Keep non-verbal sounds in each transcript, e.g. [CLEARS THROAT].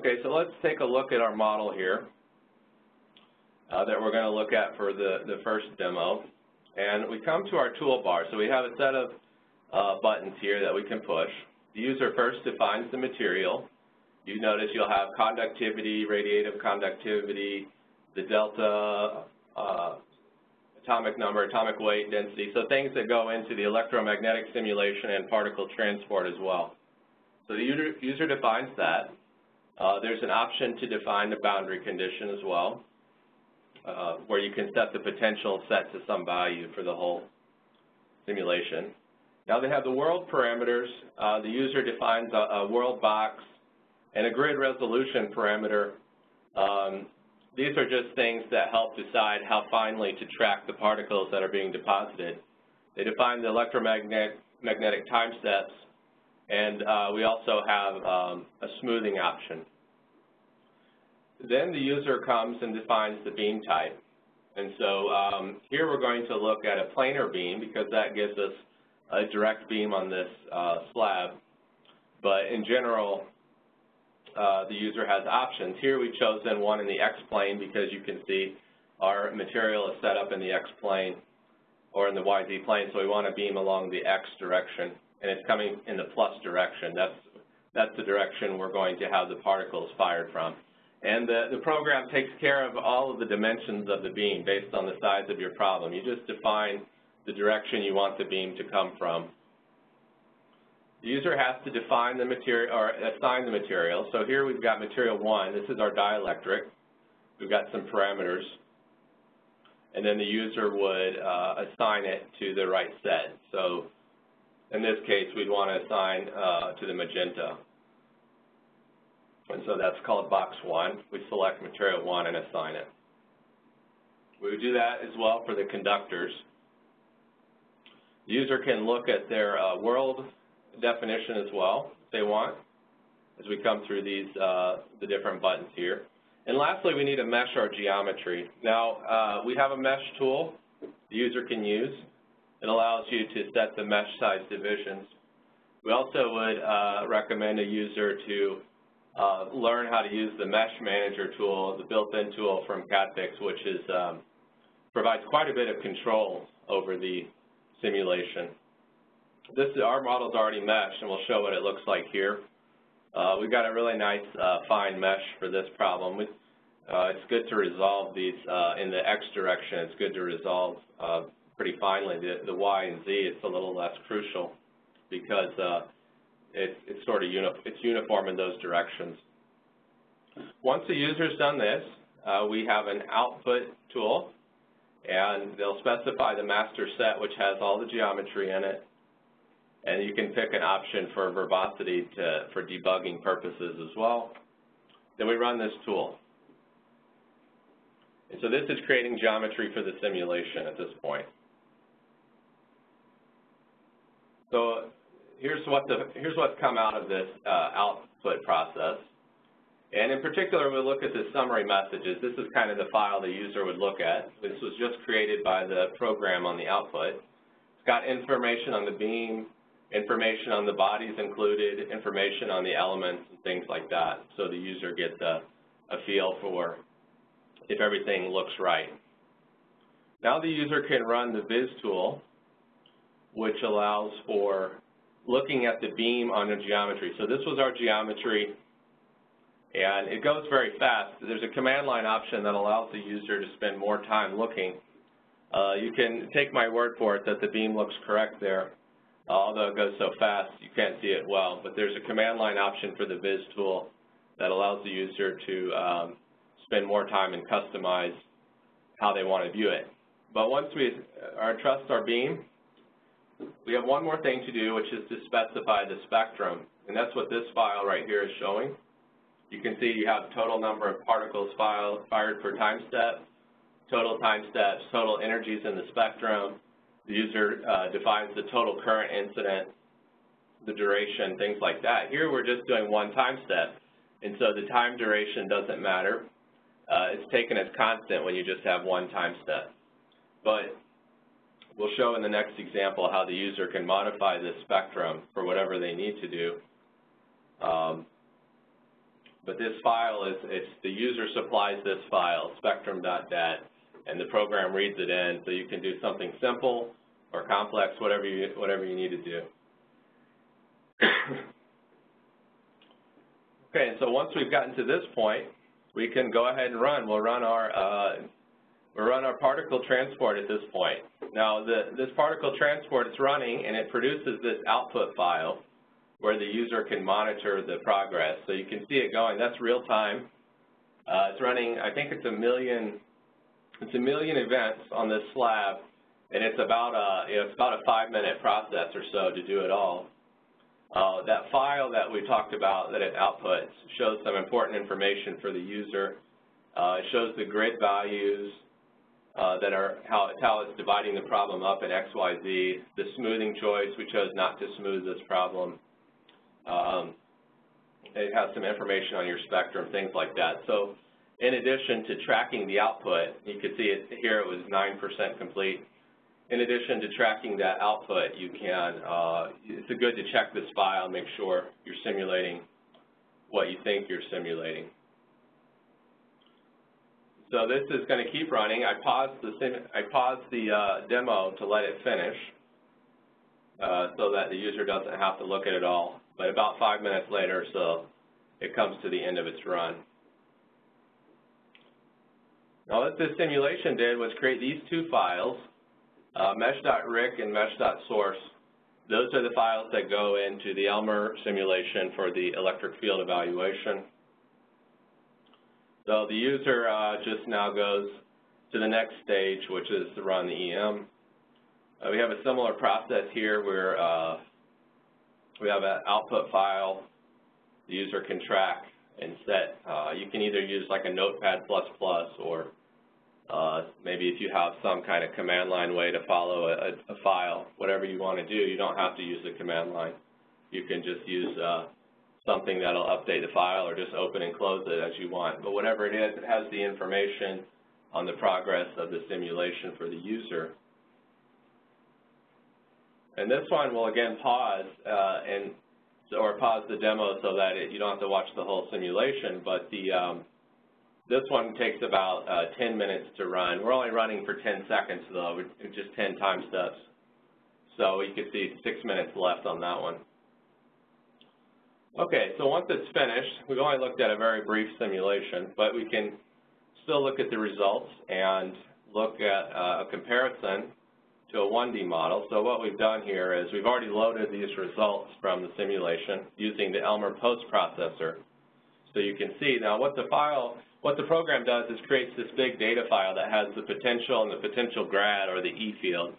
Okay, so let's take a look at our model here uh, that we're going to look at for the, the first demo. And we come to our toolbar. So we have a set of uh, buttons here that we can push. The user first defines the material. You notice you'll have conductivity, radiative conductivity, the delta, uh, atomic number, atomic weight, density, so things that go into the electromagnetic simulation and particle transport as well. So the user, user defines that. Uh, there's an option to define the boundary condition as well, uh, where you can set the potential set to some value for the whole simulation. Now they have the world parameters. Uh, the user defines a, a, world box and a grid resolution parameter. Um, these are just things that help decide how finely to track the particles that are being deposited. They define the electromagnetic magnetic time steps, and uh, we also have um, a smoothing option. Then the user comes and defines the beam type. And so um, here we're going to look at a planar beam because that gives us a direct beam on this uh, slab. But in general, uh, the user has options. Here we've chosen one in the x-plane because you can see our material is set up in the x-plane or in the yz plane, so we want to beam along the x direction, and it's coming in the plus direction. That's, that's the direction we're going to have the particles fired from. And the, the program takes care of all of the dimensions of the beam based on the size of your problem. You just define the direction you want the beam to come from. The user has to define the material or assign the material. So here we've got material one. This is our dielectric. We've got some parameters. And then the user would uh, assign it to the right set. So in this case, we'd want to assign uh, to the magenta. And so that's called box one. We select material one and assign it. We would do that as well for the conductors. The user can look at their uh, world definition as well, if they want, as we come through these, uh, the different buttons here. And lastly, we need to mesh our geometry. Now, uh, we have a mesh tool the user can use. It allows you to set the mesh size divisions. We also would uh, recommend a user to learn how to use the Mesh Manager tool, the built-in tool from CADfix, which is, um, provides quite a bit of control over the simulation. This our model's already meshed, and we'll show what it looks like here. Uh, we've got a really nice uh, fine mesh for this problem. We, uh, it's good to resolve these uh, in the x direction. It's good to resolve uh, pretty finely. The, the, y and z, it's a little less crucial because uh, it, it's sort of uni it's uniform in those directions. Once the user's done this, uh, we have an output tool, and they'll specify the master set, which has all the geometry in it. And you can pick an option for verbosity to, for debugging purposes as well. Then we run this tool. And so this is creating geometry for the simulation at this point. So here's what the here's what's come out of this uh, output process. And in particular, we look at the summary messages. This is kind of the file the user would look at. This was just created by the program on the output. It's got information on the beam, information on the bodies included, information on the elements and things like that, so the user gets a, a feel for if everything looks right. Now the user can run the Viz tool, which allows for looking at the beam on the geometry. So this was our geometry, and it goes very fast. There's a command line option that allows the user to spend more time looking. Uh, you can take my word for it that the beam looks correct there although it goes so fast you can't see it well. But there's a command line option for the Viz tool that allows the user to um, spend more time and customize how they want to view it. But once we are trust our beam, we have one more thing to do, which is to specify the spectrum. And that's what this file right here is showing. You can see you have total number of particles fired per time step, total time steps, total energies in the spectrum, the user uh, defines the total current incident, the duration, things like that. Here we're just doing one time step, and so the time duration doesn't matter. Uh, it's taken as constant when you just have one time step. But we'll show in the next example how the user can modify this spectrum for whatever they need to do. Um, but this file is, it's the user supplies this file, spectrum.dat, and the program reads it in, so you can do something simple or complex, whatever you, whatever you need to do. [COUGHS] okay, and so once we've gotten to this point, we can go ahead and run. We'll run our uh, we'll run our particle transport at this point. Now, the, this particle transport is running, and it produces this output file where the user can monitor the progress. So you can see it going. That's real time. Uh, it's running, I think it's a million, it's a million events on this slab, and it's about a, you know, it's about a five-minute process or so to do it all. Uh, that file that we talked about that it outputs shows some important information for the user. Uh, it shows the grid values that are how, how it's dividing the problem up in X, Y, Z. The smoothing choice, we chose not to smooth this problem. Um, it has some information on your spectrum, things like that. So in addition to tracking the output, you can see it here it was 9% complete. In addition to tracking that output, you can, uh, it's good to check this file and make sure you're simulating what you think you're simulating. So this is going to keep running. I paused the, I paused the uh, demo to let it finish uh, so that the user doesn't have to look at it all but about five minutes later so it comes to the end of its run. Now what this simulation did was create these two files, uh, mesh.ric and mesh.source. Those are the files that go into the Elmer simulation for the electric field evaluation. So the user uh, just now goes to the next stage, which is to run the EM. Uh, we have a similar process here where uh, we have an output file the user can track and set. Uh, you can either use like a Notepad++ or uh, maybe if you have some kind of command line way to follow a, a, file, whatever you want to do, you don't have to use the command line. You can just use uh, something that'll update the file or just open and close it as you want. But whatever it is, it has the information on the progress of the simulation for the user. And this one will again pause uh, and or pause the demo so that it, you don't have to watch the whole simulation. But the um, this one takes about uh, 10 minutes to run. We're only running for 10 seconds though, just 10 time steps. So you can see six minutes left on that one. Okay, so once it's finished, we've only looked at a very brief simulation, but we can still look at the results and look at uh, a comparison to a 1D model. So what we've done here is we've already loaded these results from the simulation using the Elmer post processor. So you can see now what the file, what the program does is creates this big data file that has the potential and the potential grad or the E field.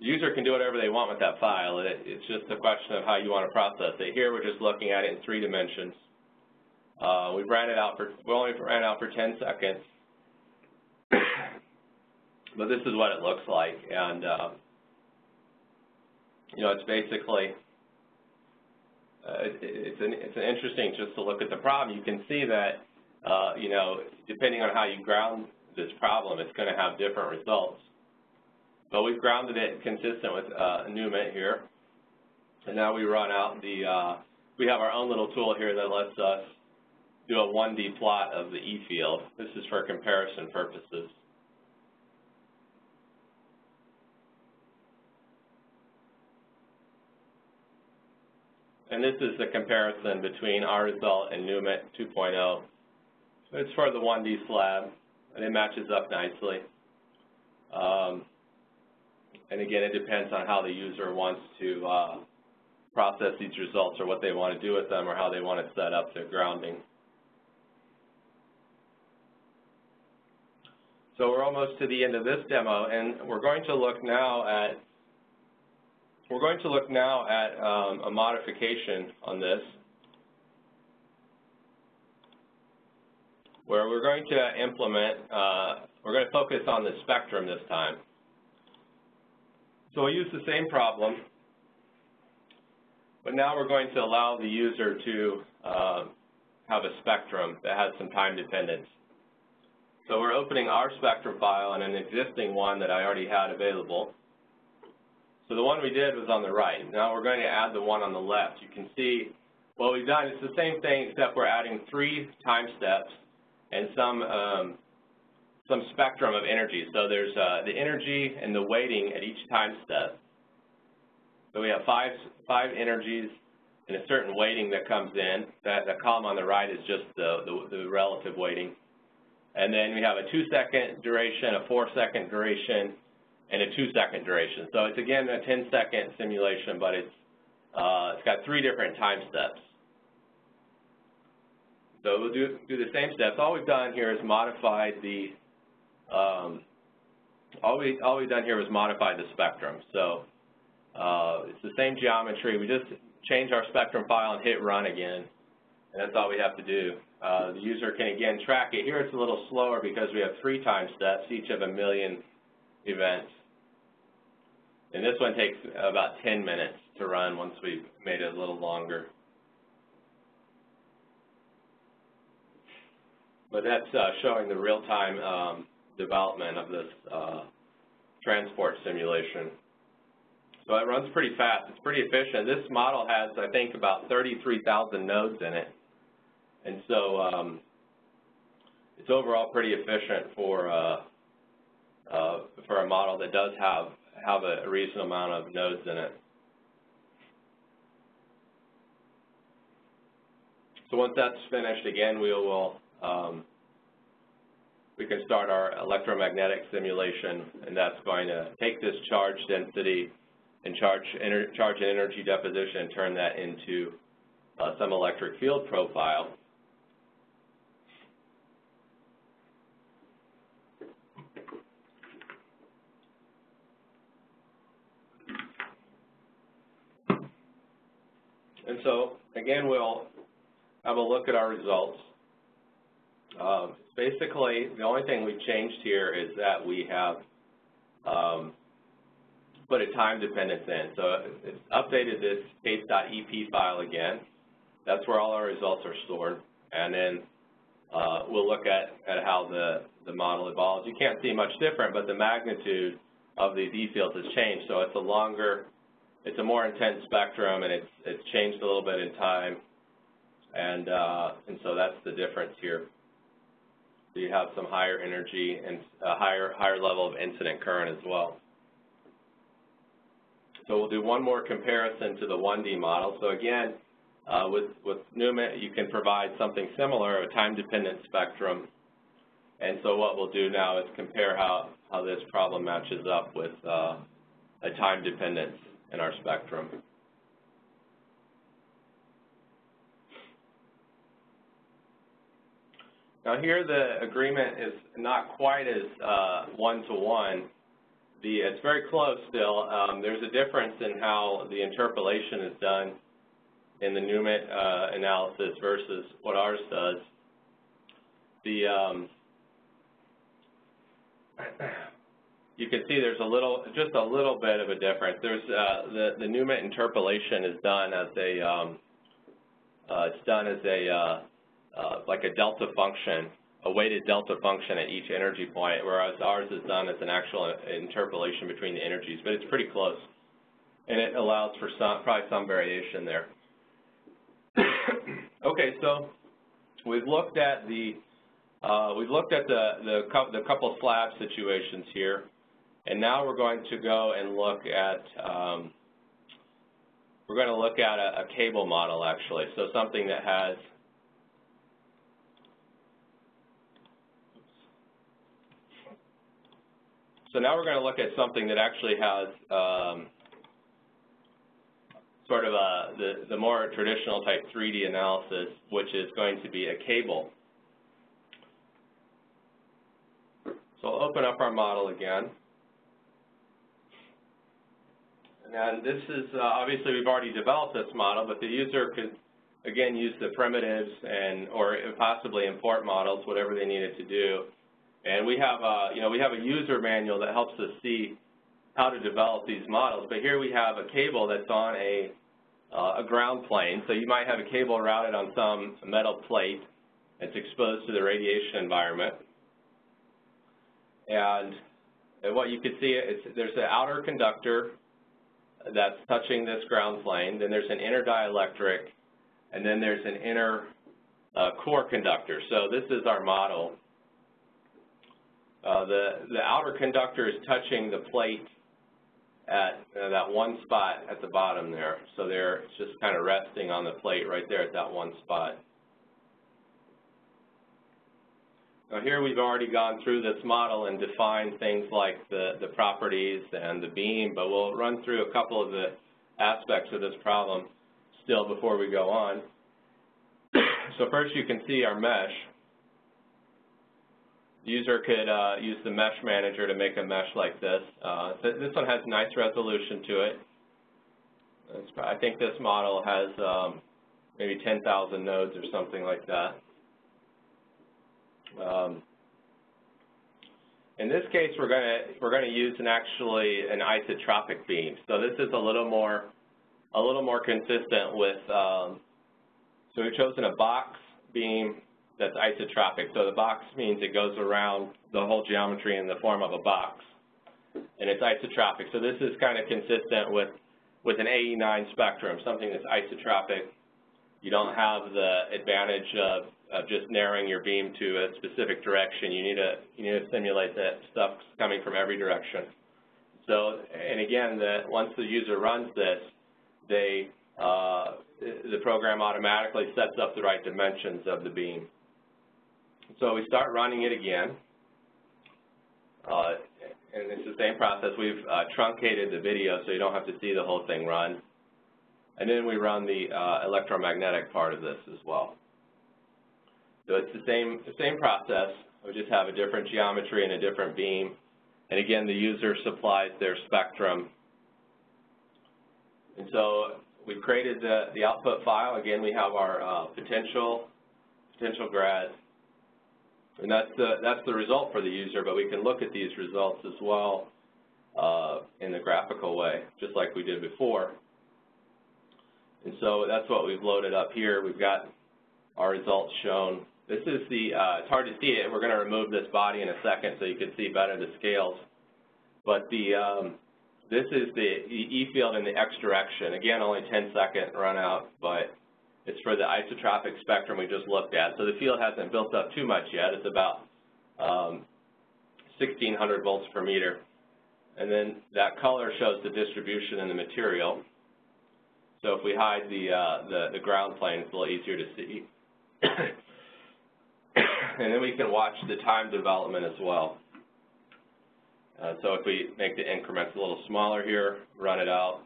The user can do whatever they want with that file. It, it's just a question of how you want to process it. Here we're just looking at it in three dimensions. Uh, we ran it out for, we only ran out for 10 seconds [COUGHS] but this is what it looks like. And, uh, you know, it's basically, uh, it, it's, an, it's an interesting just to look at the problem. You can see that, uh, you know, depending on how you ground this problem, it's going to have different results. But we've grounded it consistent with uh, NUMIT here. And now we run out the, uh, we have our own little tool here that lets us do a 1D plot of the E field. This is for comparison purposes. And this is the comparison between our result and NUMIT 2.0. It's for the 1D slab, and it matches up nicely. Um, and again, it depends on how the user wants to uh, process these results or what they want to do with them or how they want to set up their grounding. So we're almost to the end of this demo, and we're going to look now at we're going to look now at um, a modification on this where we're going to implement, uh, we're going to focus on the spectrum this time. So we'll use the same problem, but now we're going to allow the user to uh, have a spectrum that has some time dependence. So we're opening our spectrum file and an existing one that I already had available. So the one we did was on the right. Now we're going to add the one on the left. You can see what we've done is the same thing except we're adding three time steps and some um, some spectrum of energy. So there's uh, the energy and the weighting at each time step. So we have five five energies and a certain weighting that comes in. That, that column on the right is just the, the, the relative weighting. And then we have a two-second duration, a four-second duration, and a two-second duration. So it's, again, a 10-second simulation, but it's, uh, it's got three different time steps. So we'll do, do the same steps. All we've done here is modified the, um, all, we, all we've done here was modify the spectrum. So uh, it's the same geometry. We just change our spectrum file and hit run again, and that's all we have to do. Uh, the user can again track it. Here it's a little slower because we have three time steps, each of a million events. And this one takes about 10 minutes to run once we've made it a little longer. But that's uh, showing the real-time um, development of this uh, transport simulation. So it runs pretty fast. It's pretty efficient. This model has, I think, about 33,000 nodes in it. And so um, it's overall pretty efficient for uh, uh, for a model that does have have a reasonable amount of nodes in it. So once that's finished, again, we will um, we can start our electromagnetic simulation, and that's going to take this charge density and charge, charge and energy deposition and turn that into uh, some electric field profile. And so, again, we'll have a look at our results. Um, basically, the only thing we've changed here is that we have um, put a time dependence in. So it's updated this case.ep file again. That's where all our results are stored. And then uh, we'll look at, at how the, the model evolves. You can't see much different, but the magnitude of these E fields has changed. So it's a longer, it's a more intense spectrum, and it's, it's changed a little bit in time. And, uh, and so that's the difference here. So you have some higher energy and a higher, higher level of incident current as well. So we'll do one more comparison to the 1D model. So again, uh, with, with NUMIT, you can provide something similar, a time-dependent spectrum. And so what we'll do now is compare how, how this problem matches up with uh, a time dependence in our spectrum. Now here the agreement is not quite as uh, one-to-one. -one the, it's very close still. Um, there's a difference in how the interpolation is done in the NUMIT uh, analysis versus what ours does. The um, you can see there's a little, just a little bit of a difference. There's uh, the the NUMIT interpolation is done as a um, uh, it's done as a uh, like a delta function a weighted delta function at each energy point, whereas ours is done as an actual interpolation between the energies, but it's pretty close. And it allows for some, probably some variation there. [COUGHS] okay, so we've looked at the uh, we've looked at the the, the couple slab situations here, and now we're going to go and look at um, we're going to look at a, a cable model actually, so something that has So now we're going to look at something that actually has um, sort of a, the, the more traditional type 3D analysis, which is going to be a cable. So I'll open up our model again. And this is, uh, obviously we've already developed this model, but the user could, again, use the primitives and or possibly import models, whatever they needed to do. And we have, a, you know, we have a user manual that helps us see how to develop these models. But here we have a cable that's on a, uh, a ground plane. So you might have a cable routed on some metal plate that's exposed to the radiation environment. And, and what you can see is there's an outer conductor that's touching this ground plane. Then there's an inner dielectric. and then there's an inner uh, core conductor. So this is our model. Uh, the, the outer conductor is touching the plate at uh, that one spot at the bottom there. So there, it's just kind of resting on the plate right there at that one spot. Now here we've already gone through this model and defined things like the, the properties and the beam, but we'll run through a couple of the aspects of this problem still before we go on. [COUGHS] so first you can see our mesh. The user could uh, use the mesh manager to make a mesh like this. Uh, this one has nice resolution to it. It's, I think this model has um, maybe 10,000 nodes or something like that. Um, in this case, we're going to we're going to use an actually an isotropic beam. So this is a little more a little more consistent with. Um, so we've chosen a box beam that's isotropic. So the box means it goes around the whole geometry in the form of a box, and it's isotropic. So this is kind of consistent with with an AE9 spectrum, something that's isotropic. You don't have the advantage of of just narrowing your beam to a specific direction. You need to you need to simulate that stuff coming from every direction. So, and again, the, once the user runs this, they uh, the program automatically sets up the right dimensions of the beam. So we start running it again. Uh, and it's the same process. We've uh, truncated the video so you don't have to see the whole thing run. And then we run the uh, electromagnetic part of this as well. So it's the same, the same process. We just have a different geometry and a different beam. And again, the user supplies their spectrum. And so we've created the, the output file. Again, we have our uh, potential, potential grad. And that's the, that's the result for the user, but we can look at these results as well uh, in the graphical way, just like we did before. And so that's what we've loaded up here. We've got our results shown this is the, uh, it's hard to see it. We're going to remove this body in a second so you can see better the scales. But the, um, this is the E field in the X direction. Again, only 10 second run out, but it's for the isotropic spectrum we just looked at. So the field hasn't built up too much yet. It's about um, 1600 volts per meter. And then that color shows the distribution in the material. So if we hide the, uh, the, the ground plane, it's a little easier to see. [COUGHS] and then we can watch the time development as well. Uh, so if we make the increments a little smaller here, run it out,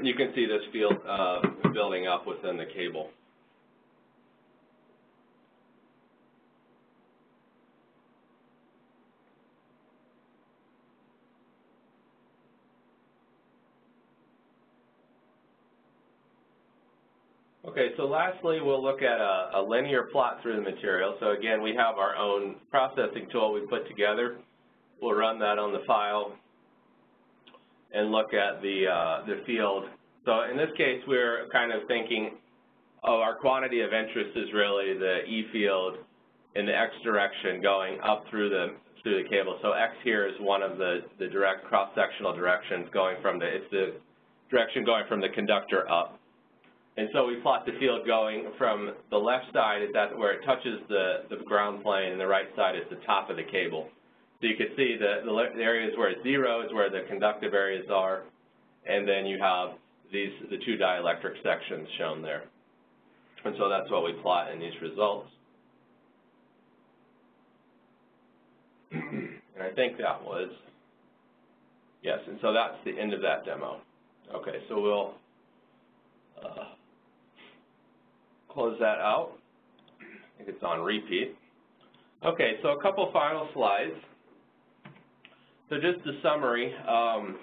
you can see this field uh, building up within the cable. Okay, so lastly, we'll look at a, a, linear plot through the material. So again, we have our own processing tool we put together. We'll run that on the file and look at the, uh, the field. So in this case, we're kind of thinking, oh, our quantity of interest is really the E field in the X direction going up through the through the cable. So X here is one of the, the direct cross-sectional directions going from the, it's the direction going from the conductor up. And so we plot the field going from the left side is that where it touches the, the ground plane and the right side is the top of the cable. So you can see the, the areas where it's zero is where the conductive areas are, and then you have these the two dielectric sections shown there. And so that's what we plot in these results. [CLEARS THROAT] and I think that was, yes, and so that's the end of that demo. Okay, so we'll uh, close that out. I think it's on repeat. Okay, so a couple final slides. So just a summary. Um,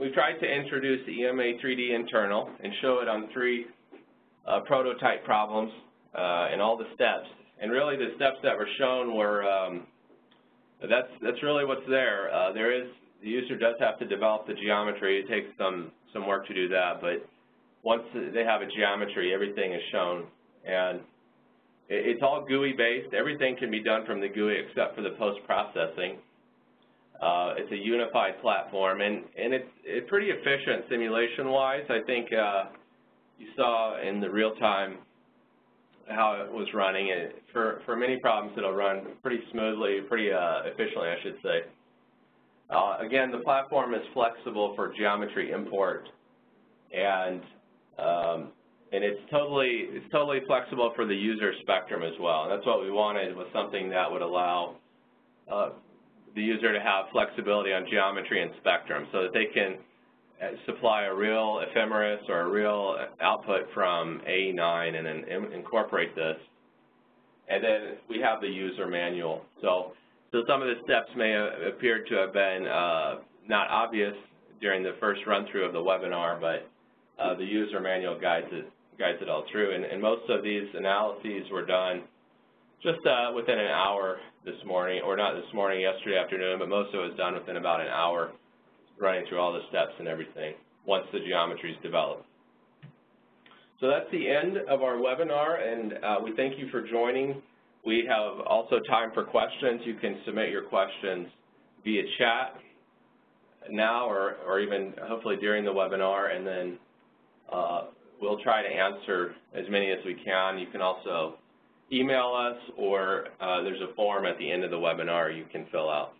we tried to introduce the EMA 3D internal and show it on three uh, prototype problems uh, and all the steps. And really the steps that were shown were, um, that's, that's really what's there. Uh, there is, the user does have to develop the geometry. It takes some, some work to do that, but once they have a geometry, everything is shown. And it's all GUI based. Everything can be done from the GUI except for the post-processing. Uh, it's a unified platform, and, and it's, it's pretty efficient simulation-wise. I think uh, you saw in the real-time how it was running. And for, for many problems, it'll run pretty smoothly, pretty uh, efficiently, I should say. Uh, again, the platform is flexible for geometry import, and um, and it's totally it's totally flexible for the user spectrum as well. And that's what we wanted was something that would allow uh, the user to have flexibility on geometry and spectrum, so that they can uh, supply a real ephemeris or a real output from AE9 and then incorporate this. And then we have the user manual. So, so some of the steps may have appeared to have been uh, not obvious during the first run-through of the webinar, but uh, the user manual guides it, guides it all through. And, and most of these analyses were done just uh, within an hour this morning, or not this morning, yesterday afternoon, but most of it was done within about an hour running through all the steps and everything once the geometry is developed. So that's the end of our webinar, and uh, we thank you for joining. We have also time for questions. You can submit your questions via chat now or, or even hopefully during the webinar, and then uh, we'll try to answer as many as we can. You can also email us, or uh, there's a form at the end of the webinar you can fill out.